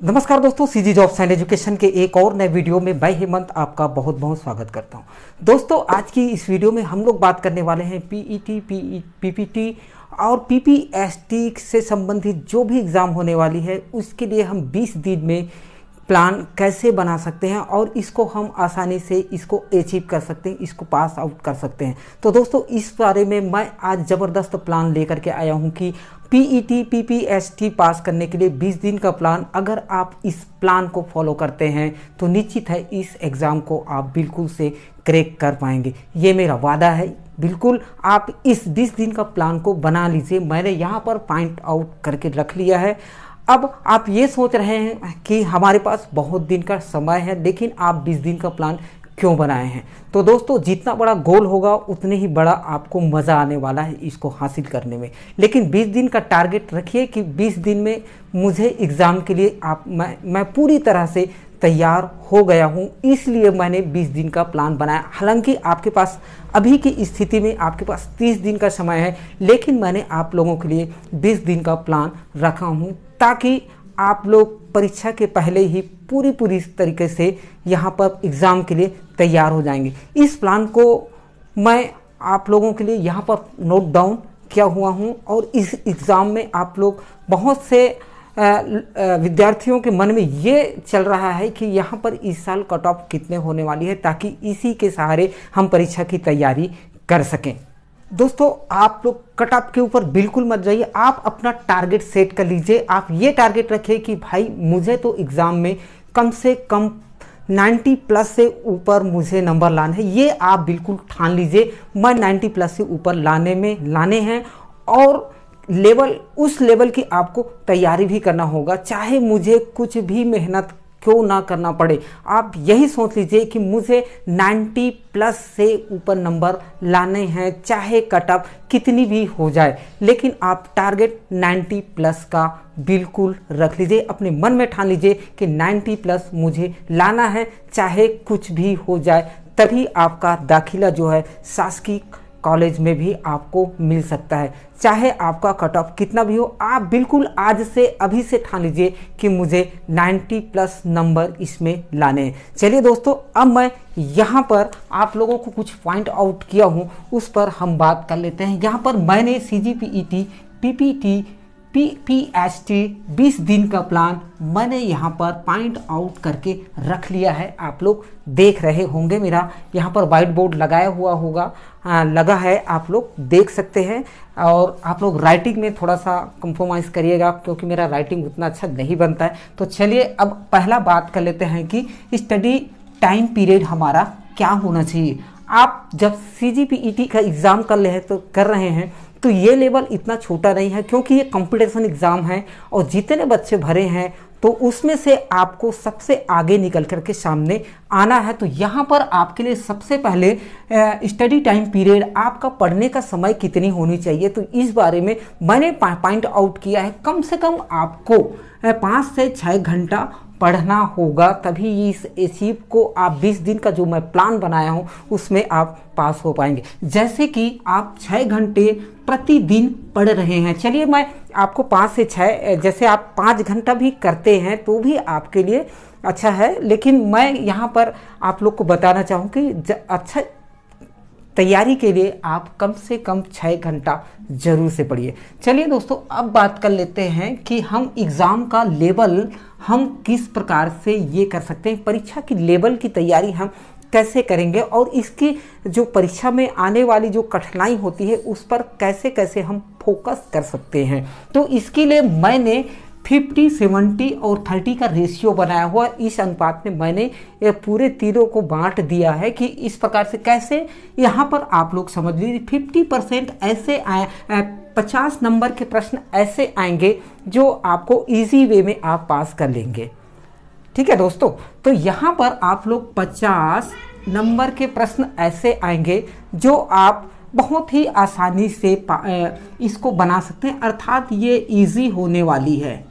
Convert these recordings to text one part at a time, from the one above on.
नमस्कार दोस्तों CG jobs and education के एक और नए वीडियो में मैं हेमंत आपका बहुत बहुत स्वागत करता हूँ। दोस्तों, आज की इस वीडियो में हम लोग बात करने वाले हैं पीईटी पीपीटी और पीपीएसटी से संबंधित जो भी एग्ज़ाम होने वाली है, उसके लिए हम 20 दिन में प्लान कैसे बना सकते हैं और इसको हम आसानी से इसको अचीव कर सकते हैं, इसको पास आउट कर सकते हैं। तो दोस्तों, इस बारे में मैं आज ज़बरदस्त प्लान लेकर के आया हूँ कि पीईटी पीपीएसटी पास करने के लिए 20 दिन का प्लान अगर आप इस प्लान को फॉलो करते हैं तो निश्चित है इस एग्ज़ाम को आप बिल्कुल से क्रैक कर पाएँगे। ये मेरा वादा है। बिल्कुल, आप इस 20 दिन का प्लान को बना लीजिए। मैंने यहाँ पर पॉइंट आउट करके रख लिया है। अब आप ये सोच रहे हैं कि हमारे पास बहुत दिन का समय है, लेकिन आप 20 दिन का प्लान क्यों बनाए हैं? तो दोस्तों, जितना बड़ा गोल होगा, उतने ही बड़ा आपको मज़ा आने वाला है इसको हासिल करने में। लेकिन 20 दिन का टारगेट रखिए कि 20 दिन में मुझे एग्ज़ाम के लिए आप, मैं मैं पूरी तरह से तैयार हो गया हूँ, इसलिए मैंने 20 दिन का प्लान बनाया। हालाँकि आपके पास, अभी की स्थिति में आपके पास 30 दिन का समय है, लेकिन मैंने आप लोगों के लिए 20 दिन का प्लान रखा हूँ, ताकि आप लोग परीक्षा के पहले ही पूरी पूरी तरीके से यहाँ पर एग्ज़ाम के लिए तैयार हो जाएँगे। इस प्लान को मैं आप लोगों के लिए यहाँ पर नोट डाउन किया हुआ हूँ और इस एग्ज़ाम में आप लोग बहुत से विद्यार्थियों के मन में ये चल रहा है कि यहाँ पर इस साल कट ऑफ़ कितने होने वाली है ताकि इसी के सहारे हम परीक्षा की तैयारी कर सकें। दोस्तों, आप लोग कट ऑफ़ के ऊपर बिल्कुल मत जाइए। आप अपना टारगेट सेट कर लीजिए। आप ये टारगेट रखिए कि भाई मुझे तो एग्ज़ाम में कम से कम 90 प्लस से ऊपर मुझे नंबर लाने हैं। ये आप बिल्कुल ठान लीजिए, मैं 90 प्लस से ऊपर लाने में, लाने हैं और लेवल, उस लेवल की आपको तैयारी भी करना होगा। चाहे मुझे कुछ भी मेहनत क्यों ना करना पड़े? आप यही सोच लीजिए कि मुझे 90 प्लस से ऊपर नंबर लाने हैं, चाहे कट ऑफ़ कितनी भी हो जाए। लेकिन आप टारगेट 90 प्लस का बिल्कुल रख लीजिए, अपने मन में ठान लीजिए कि 90 प्लस मुझे लाना है, चाहे कुछ भी हो जाए, तभी आपका दाखिला जो है शासकीय कॉलेज में भी आपको मिल सकता है। चाहे आपका कट ऑफ़ कितना भी हो, आप बिल्कुल आज से अभी से ठान लीजिए कि मुझे 90 प्लस नंबर इसमें लाने हैं। चलिए दोस्तों, अब मैं यहाँ पर आप लोगों को कुछ पॉइंट आउट किया हूँ, उस पर हम बात कर लेते हैं। यहाँ पर मैंने C G P E T P P T P P H T बीस दिन का प्लान मैंने यहाँ पर पॉइंट आउट करके रख लिया है। आप लोग देख रहे होंगे मेरा यहाँ पर वाइट बोर्ड लगाया हुआ होगा। लगा है, आप लोग देख सकते हैं। और आप लोग राइटिंग में थोड़ा सा कंप्रोमाइज़ करिएगा, क्योंकि मेरा राइटिंग उतना अच्छा नहीं बनता है। तो चलिए, अब पहला बात कर लेते हैं कि स्टडी टाइम पीरियड हमारा क्या होना चाहिए। आप जब C G P E T का एग्ज़ाम कर रहे तो कर रहे हैं तो ये लेवल इतना छोटा नहीं है, क्योंकि ये कंपटीशन एग्ज़ाम है और जितने बच्चे भरे हैं तो उसमें से आपको सबसे आगे निकल करके सामने आना है। तो यहाँ पर आपके लिए सबसे पहले स्टडी टाइम पीरियड आपका पढ़ने का समय कितनी होनी चाहिए? तो इस बारे में मैंने पॉइंट आउट किया है। कम से कम आपको पाँच से छः घंटा पढ़ना होगा, तभी इस एसीप को आप 20 दिन का जो मैं प्लान बनाया हूँ, उसमें आप पास हो पाएँगे। जैसे कि आप छः घंटे प्रतिदिन पढ़ रहे हैं। चलिए मैं आपको पाँच से छः जैसे आप पाँच घंटा भी करते हैं तो भी आपके लिए अच्छा है। लेकिन मैं यहाँ पर आप लोग को बताना चाहूँ कि अच्छा तैयारी के लिए आप कम से कम छः घंटा ज़रूर से पढ़िए। चलिए दोस्तों, अब बात कर लेते हैं कि हम एग्ज़ाम का लेवल हम किस प्रकार से ये कर सकते हैं, परीक्षा की लेवल की तैयारी हम कैसे करेंगे और इसकी जो परीक्षा में आने वाली जो कठिनाई होती है, उस पर कैसे कैसे हम फोकस कर सकते हैं। तो इसके लिए मैंने 50, 70 और 30 का रेशियो बनाया हुआ इस अनुपात में मैंने ये पूरे तीनों को बांट दिया है कि इस प्रकार से कैसे यहाँ पर आप लोग समझ लीजिए फिफ्टी परसेंट ऐसे आए पचास नंबर के प्रश्न ऐसे आएँगे जो आपको इजी वे में आप पास कर लेंगे। ठीक है दोस्तों? तो यहाँ पर आप लोग पचास नंबर के प्रश्न ऐसे आएँगे जो आप बहुत ही आसानी से इसको बना सकते हैं। अर्थात ये इजी होने वाली है।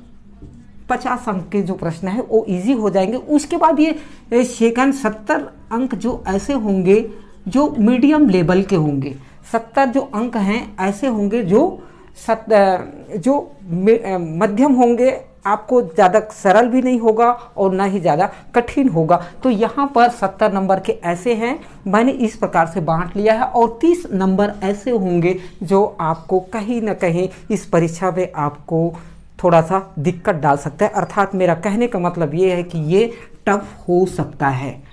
पचास अंक के जो प्रश्न है, वो इजी हो जाएँगे। उसके बाद ये सेकंड सत्तर अंक जो ऐसे होंगे, जो मीडियम लेवल के होंगे। सत्तर जो अंक हैं, ऐसे होंगे जो सत जो मध्यम होंगे। आपको ज़्यादा सरल भी नहीं होगा और ना ही ज़्यादा कठिन होगा। तो यहाँ पर सत्तर नंबर के ऐसे हैं। मैंने इस प्रकार से बांट लिया है और तीस नंबर ऐसे होंगे जो आपको कहीं ना कहीं इस परीक्षा में आपको थोड़ा सा दिक्कत डाल सकता है। अर्थात मेरा कहने का मतलब ये है कि ये टफ हो सकता है।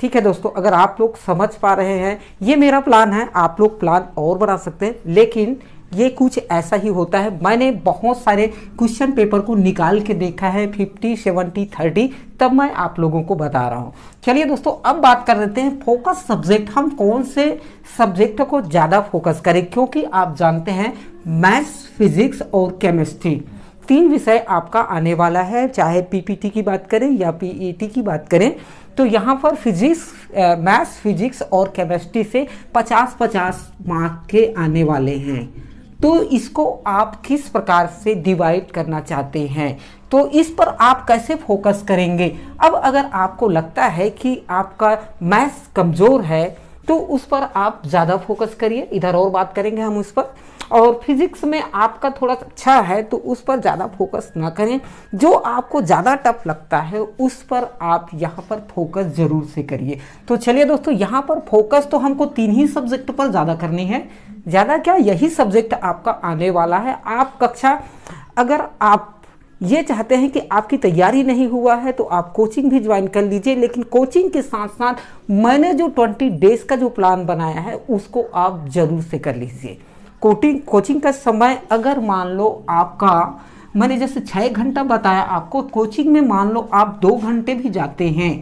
ठीक है दोस्तों, अगर आप लोग समझ पा रहे हैं, ये मेरा प्लान है। आप लोग प्लान और बना सकते हैं। लेकिन ये कुछ ऐसा ही होता है। मैंने बहुत सारे क्वेश्चन पेपर को निकाल के देखा है 50, 70, 30 तब मैं आप लोगों को बता रहा हूँ। चलिए दोस्तों अब बात कर लेते हैं फोकस सब्जेक्ट हम कौन से सब्जेक्ट को ज़्यादा फोकस करें? क्योंकि आप जानते हैं मैथ्स फिजिक्स और केमिस्ट्री तीन विषय आपका आने वाला है। चाहे पीपीटी की बात करें या पीईटी की बात करें तो यहाँ पर फिजिक्स मैथ्स फिजिक्स और केमिस्ट्री से 50-50 मार्क के आने वाले हैं। तो इसको आप किस प्रकार से डिवाइड करना चाहते हैं? तो इस पर आप कैसे फोकस करेंगे? अब अगर आपको लगता है कि आपका मैथ्स कमज़ोर है तो उस पर आप ज़्यादा फोकस करिए, इधर और बात करेंगे हम उस पर। और फिजिक्स में आपका थोड़ा अच्छा है तो उस पर ज़्यादा फोकस ना करें। जो आपको ज़्यादा टफ लगता है, उस पर आप यहाँ पर फोकस ज़रूर से करिए। तो चलिए दोस्तों, यहाँ पर फोकस तो हमको तीन ही सब्जेक्ट पर ज़्यादा करनी है। ज़्यादा क्या? यही सब्जेक्ट आपका आने वाला है। आप कक्षा, अगर आप ये चाहते हैं कि आपकी तैयारी नहीं हुआ है तो आप कोचिंग भी ज्वाइन कर लीजिए। लेकिन कोचिंग के साथ साथ मैंने जो ट्वेंटी डेज़ का जो प्लान बनाया है, उसको आप ज़रूर से कर लीजिए। कोटिंग कोचिंग का समय अगर मान लो आपका, मैंने जैसे छः घंटा बताया आपको कोचिंग में मान लो आप दो घंटे भी जाते हैं।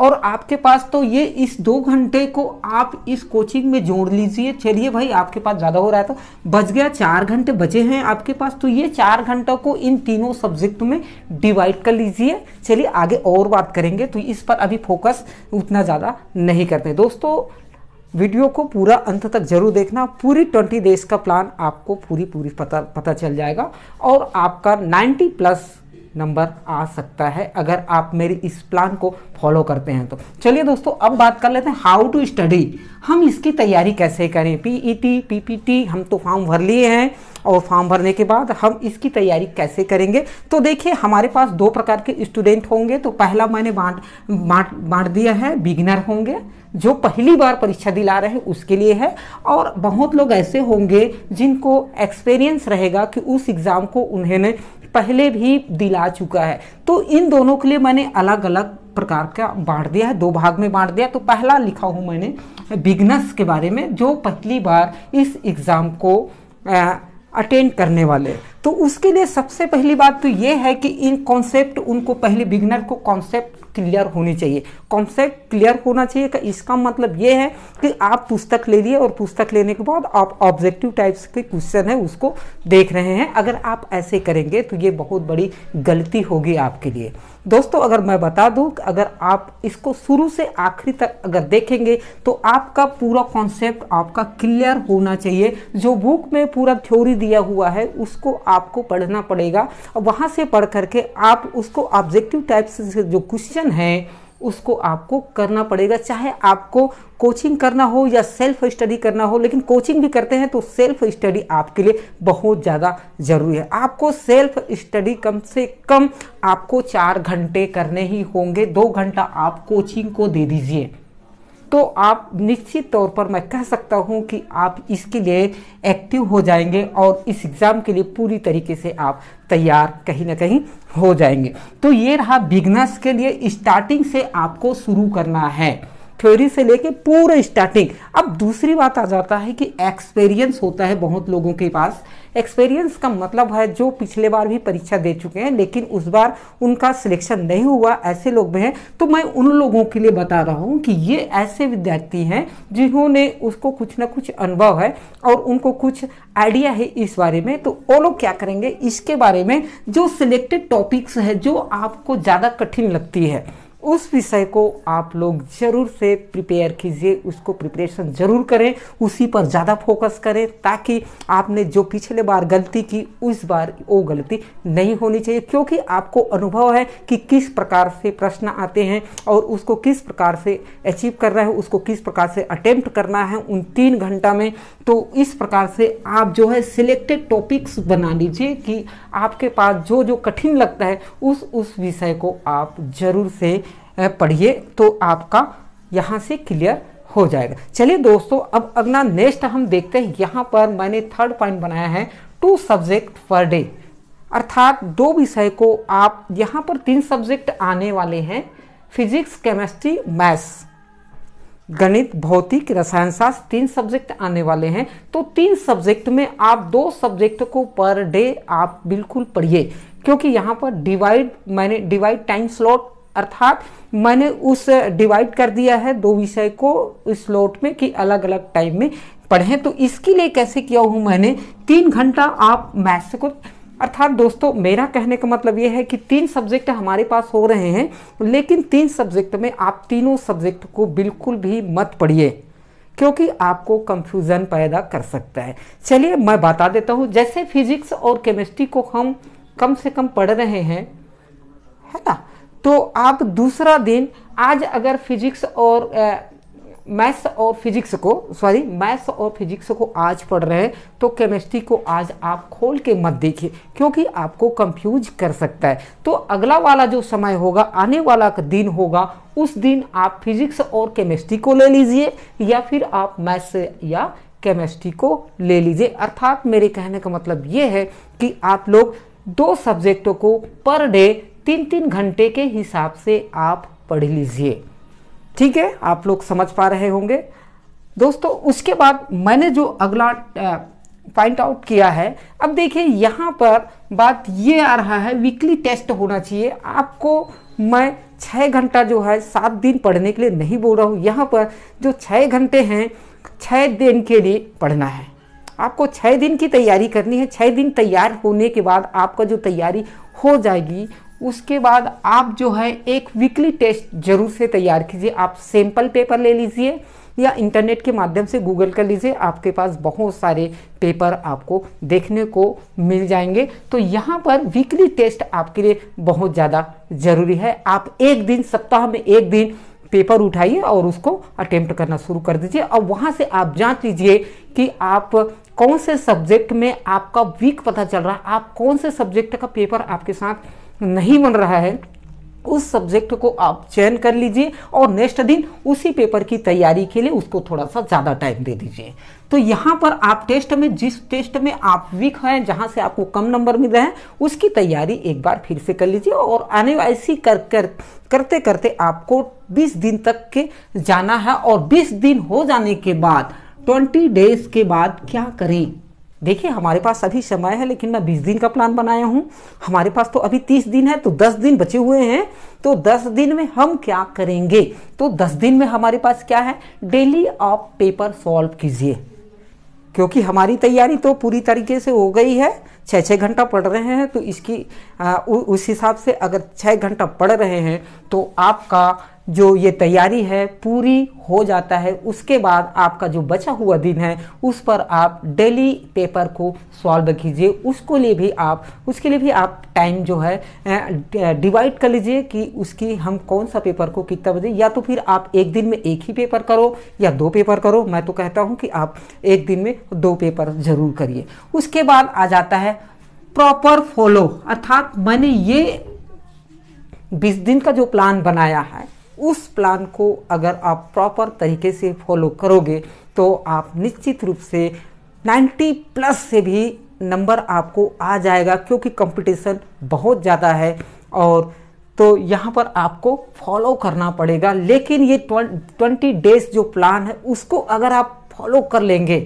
और आपके पास तो ये इस दो घंटे को आप इस कोचिंग में जोड़ लीजिए। चलिए भाई, आपके पास ज़्यादा हो रहा है तो बच गया, चार घंटे बचे हैं आपके पास तो ये चार घंटों को इन तीनों सब्जेक्ट में डिवाइड कर लीजिए। चलिए, आगे और बात करेंगे तो इस पर अभी फोकस उतना ज़्यादा नहीं करते। दोस्तों वीडियो को पूरा अंत तक ज़रूर देखना। पूरी ट्वेंटी डेज़ का प्लान आपको पूरी पूरी पता पता चल जाएगा। और आपका 90 प्लस नंबर आ सकता है अगर आप मेरी इस प्लान को फॉलो करते हैं तो। चलिए दोस्तों, अब बात कर लेते हैं हाउ टू स्टडी हम इसकी तैयारी कैसे करें? पीईटी पीपीटी e हम तो फॉर्म भर लिए हैं और फॉर्म भरने के बाद हम इसकी तैयारी कैसे करेंगे? तो देखिए, हमारे पास दो प्रकार के स्टूडेंट होंगे तो पहला मैंने बांट बांट बांट दिया है बिगिनर होंगे, जो पहली बार परीक्षा दिला रहे हैं, उसके लिए है। और बहुत लोग ऐसे होंगे जिनको एक्सपीरियंस रहेगा कि उस एग्ज़ाम को उन्होंने पहले भी दिला चुका है। तो इन दोनों के लिए मैंने अलग अलग प्रकार का बांट दिया है। दो भाग में बांट दिया तो पहला लिखा हूँ मैंने बिगनर्स के बारे में, जो पहली बार इस एग्ज़ाम को अटेंड करने वाले। तो उसके लिए सबसे पहली बात तो ये है कि इन कॉन्सेप्ट उनको पहले बिगनर को कॉन्सेप्ट क्लियर होनी चाहिए। कॉन्सेप्ट क्लियर होना चाहिए का इसका मतलब ये है कि आप पुस्तक ले लिए और पुस्तक लेने के बाद आप ऑब्जेक्टिव टाइप्स के क्वेश्चन है, उसको देख रहे हैं। अगर आप ऐसे करेंगे तो ये बहुत बड़ी गलती होगी आपके लिए। दोस्तों, अगर मैं बता दूँ अगर आप इसको शुरू से आखिरी तक अगर देखेंगे तो आपका पूरा कॉन्सेप्ट आपका क्लियर होना चाहिए। जो बुक में पूरा थ्योरी दिया हुआ है, उसको आपको पढ़ना पड़ेगा। और वहाँ से पढ़ करके आप उसको ऑब्जेक्टिव टाइप से जो क्वेश्चन है, उसको आपको करना पड़ेगा। चाहे आपको कोचिंग करना हो या सेल्फ स्टडी करना हो, लेकिन कोचिंग भी करते हैं तो सेल्फ स्टडी आपके लिए बहुत ज़्यादा ज़रूरी है। आपको सेल्फ स्टडी कम से कम आपको चार घंटे करने ही होंगे। दो घंटा आप कोचिंग को दे दीजिए। तो आप निश्चित तौर पर मैं कह सकता हूँ कि आप इसके लिए एक्टिव हो जाएँगे और इस एग्ज़ाम के लिए पूरी तरीके से आप तैयार कहीं ना कहीं हो जाएँगे। तो ये रहा बिगनर्स के लिए स्टार्टिंग से आपको शुरू करना है। थ्योरी से लेके पूरे स्टार्टिंग अब दूसरी बात आ जाता है कि एक्सपीरियंस होता है बहुत लोगों के पास। एक्सपीरियंस का मतलब है जो पिछले बार भी परीक्षा दे चुके हैं, लेकिन उस बार उनका सिलेक्शन नहीं हुआ, ऐसे लोग भी हैं। तो मैं उन लोगों के लिए बता रहा हूँ कि ये ऐसे विद्यार्थी हैं जिन्होंने उसको कुछ ना कुछ अनुभव है और उनको कुछ आइडिया है इस बारे में। तो वो लोग क्या करेंगे? इसके बारे में जो सिलेक्टेड टॉपिक्स है, जो आपको ज़्यादा कठिन लगती है। उस विषय को आप लोग ज़रूर से प्रिपेयर कीजिए, उसको प्रिपरेशन ज़रूर करें, उसी पर ज़्यादा फोकस करें, ताकि आपने जो पिछले बार गलती की, उस बार वो गलती नहीं होनी चाहिए, क्योंकि आपको अनुभव है कि किस प्रकार से प्रश्न आते हैं और उसको किस प्रकार से अचीव कर रहे हैं, उसको किस प्रकार से अटेम्प्ट करना है उन तीन घंटा में। तो इस प्रकार से आप जो है सिलेक्टेड टॉपिक्स बना लीजिए कि आपके पास जो जो कठिन लगता है उस उस विषय को आप ज़रूर से पढ़िए तो आपका यहाँ से क्लियर हो जाएगा। चलिए दोस्तों, अब अगला नेक्स्ट हम देखते हैं। यहाँ पर मैंने थर्ड पॉइंट बनाया है टू सब्जेक्ट पर डे अर्थात दो विषय को आप, यहाँ पर तीन सब्जेक्ट आने वाले हैं फिजिक्स केमिस्ट्री मैथ्स गणित, भौतिक, रसायन शास्त्र तीन सब्जेक्ट आने वाले हैं। तो तीन सब्जेक्ट में आप दो सब्जेक्ट को पर डे आप बिल्कुल पढ़िए, क्योंकि यहाँ पर डिवाइड मैंने डिवाइड टाइम स्लॉट अर्थात मैंने उस डिवाइड कर दिया है दो विषय को इस स्लॉट में कि अलग अलग टाइम में पढ़ें। तो इसके लिए कैसे किया हूँ मैंने? तीन घंटा आप मैथ्स को, अर्थात दोस्तों, मेरा कहने का मतलब ये है कि तीन सब्जेक्ट हमारे पास हो रहे हैं, लेकिन तीन सब्जेक्ट में आप तीनों सब्जेक्ट को बिल्कुल भी मत पढ़िए, क्योंकि आपको कंफ्यूजन पैदा कर सकता है। चलिए, मैं बता देता हूँ, जैसे फिजिक्स और केमिस्ट्री को हम कम से कम पढ़ रहे हैं, है ना? तो आप दूसरा दिन आज अगर फिजिक्स और मैथ्स और फिजिक्स को सॉरी मैथ्स और फिजिक्स को आज पढ़ रहे हैं तो केमिस्ट्री को आज आप खोल के मत देखिए, क्योंकि आपको कंफ्यूज कर सकता है। तो अगला वाला जो समय होगा, आने वाला दिन होगा, उस दिन आप फिजिक्स और केमिस्ट्री को ले लीजिए, या फिर आप मैथ्स या केमिस्ट्री को ले लीजिए। अर्थात मेरे कहने का मतलब ये है कि आप लोग दो सब्जेक्टों को पर डे तीन तीन घंटे के हिसाब से आप पढ़ लीजिए। ठीक है? आप लोग समझ पा रहे होंगे। दोस्तों, उसके बाद मैंने जो अगला पॉइंट आउट किया है, अब देखिए यहाँ पर बात ये आ रहा है वीकली टेस्ट होना चाहिए। आपको मैं छः घंटा जो है सात दिन पढ़ने के लिए नहीं बोल रहा हूँ। यहाँ पर जो छः घंटे हैं छः दिन के लिए पढ़ना है। आपको छः दिन की तैयारी करनी है। छः दिन तैयार होने के बाद आपका जो तैयारी हो जाएगी उसके बाद आप जो है एक वीकली टेस्ट ज़रूर से तैयार कीजिए। आप सैंपल पेपर ले लीजिए या इंटरनेट के माध्यम से गूगल कर लीजिए। आपके पास बहुत सारे पेपर आपको देखने को मिल जाएँगे। तो यहाँ पर वीकली टेस्ट आपके लिए बहुत ज़्यादा ज़रूरी है। आप एक दिन, सप्ताह में एक दिन पेपर उठाइए और उसको अटेम्प्ट करना शुरू कर दीजिए। और वहाँ से आप जाँच लीजिए कि आप कौन से सब्जेक्ट में आपका वीक पता चल रहा है। आप कौन से सब्जेक्ट का पेपर आपके साथ नहीं बन रहा है, उस सब्जेक्ट को आप चयन कर लीजिए और नेक्स्ट दिन उसी पेपर की तैयारी के लिए उसको थोड़ा सा ज़्यादा टाइम दे दीजिए। तो यहाँ पर आप टेस्ट में, जिस टेस्ट में आप वीक हैं, जहाँ से आपको कम नंबर मिल रहे हैं, उसकी तैयारी एक बार फिर से कर लीजिए और आने ऐसी कर कर, करते करते आपको 20 दिन तक के जाना है और 20 दिन हो जाने के बाद 20 डेज़ के बाद क्या करें? देखिए हमारे पास अभी समय है लेकिन मैं बीस दिन का प्लान बनाया हूँ। हमारे पास तो अभी तीस दिन है तो दस दिन बचे हुए हैं। तो दस दिन में हम क्या करेंगे? तो दस दिन में हमारे पास क्या है? डेली आप पेपर सॉल्व कीजिए। क्योंकि हमारी तैयारी तो पूरी तरीके से हो गई है। छः छः घंटा पढ़ रहे हैं तो इसकी आ, उ, उस हिसाब से अगर छः घंटा पढ़ रहे हैं तो आपका जो ये तैयारी है पूरी हो जाता है, उसके बाद आपका जो बचा हुआ दिन है, उस पर आप डेली पेपर को सॉल्व कीजिए। उसको लिए भी आप, उसके लिए भी आप टाइम जो है डिवाइड कर लीजिए कि उसकी हम कौन सा पेपर को कितना बजे, या तो फिर आप एक दिन में एक ही पेपर करो या दो पेपर करो। मैं तो कहता हूँ कि आप एक दिन में दो पेपर ज़रूर करिए। उसके बाद आ जाता है प्रॉपर फॉलो। अर्थात मैंने ये बीस दिन का जो प्लान बनाया है उस प्लान को अगर आप प्रॉपर तरीके से फॉलो करोगे तो आप निश्चित रूप से 90 प्लस से भी नंबर आपको आ जाएगा, क्योंकि कंपटीशन बहुत ज़्यादा है। और तो यहाँ पर आपको फॉलो करना पड़ेगा। लेकिन ये ट्वेंटी डेज़ जो प्लान है, उसको अगर आप फॉलो कर लेंगे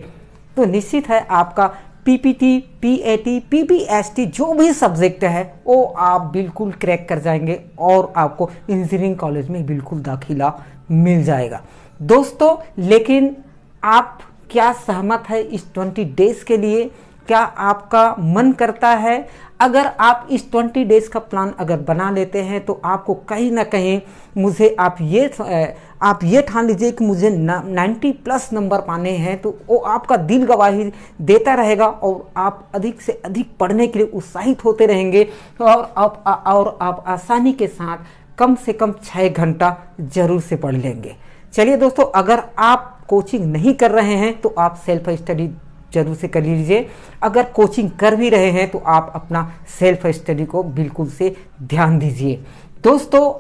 तो निश्चित है आपका पीपीटी पीएटी पीपीएसटी जो भी सब्जेक्ट है, वो आप बिल्कुल क्रैक कर जाएँगे और आपको इंजीनियरिंग कॉलेज में बिल्कुल दाखिला मिल जाएगा। दोस्तों, लेकिन आप क्या सहमत है इस ट्वेंटी डेज़ के लिए? क्या आपका मन करता है? अगर आप इस 20 डेज़ का प्लान अगर बना लेते हैं तो आपको कहीं ना कहीं मुझे आप ये आप ये ठान लीजिए कि मुझे 90 प्लस नंबर पाने हैं तो वो आपका दिल गवाही देता रहेगा और आप अधिक से अधिक पढ़ने के लिए उत्साहित होते रहेंगे और आप और आप आसानी के साथ कम से कम छः घंटा ज़रूर से पढ़ लेंगे। चलिए दोस्तों, अगर आप कोचिंग नहीं कर रहे हैं तो आप सेल्फ स्टडी ज़रूर से कर लीजिए। अगर कोचिंग कर भी रहे हैं तो आप अपना सेल्फ स्टडी को बिल्कुल से ध्यान दीजिए। दोस्तों,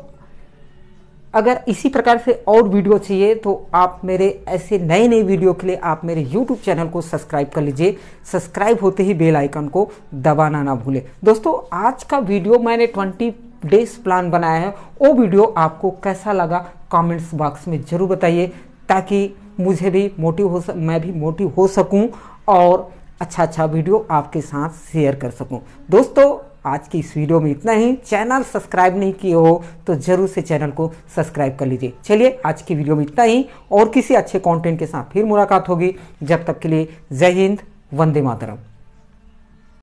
अगर इसी प्रकार से और वीडियो चाहिए तो आप मेरे ऐसे नए नए वीडियो के लिए आप मेरे यूट्यूब चैनल को सब्सक्राइब कर लीजिए। सब्सक्राइब होते ही बेल आइकन को दबाना ना भूलें। दोस्तों, आज का वीडियो मैंने ट्वेंटी डेज़ प्लान बनाया है। वो वीडियो आपको कैसा लगा कमेंट्स बॉक्स में ज़रूर बताइए, ताकि मुझे भी मोटिव हो मैं भी मोटिव हो सकूँ। और अच्छा अच्छा वीडियो आपके साथ शेयर कर सकूँ। दोस्तों, आज की इस वीडियो में इतना ही। चैनल सब्सक्राइब नहीं किए हो तो ज़रूर से चैनल को सब्सक्राइब कर लीजिए। चलिए, आज की वीडियो में इतना ही। और किसी अच्छे कंटेंट के साथ फिर मुलाकात होगी। जब तक के लिए जय हिंद, वंदे मातरम।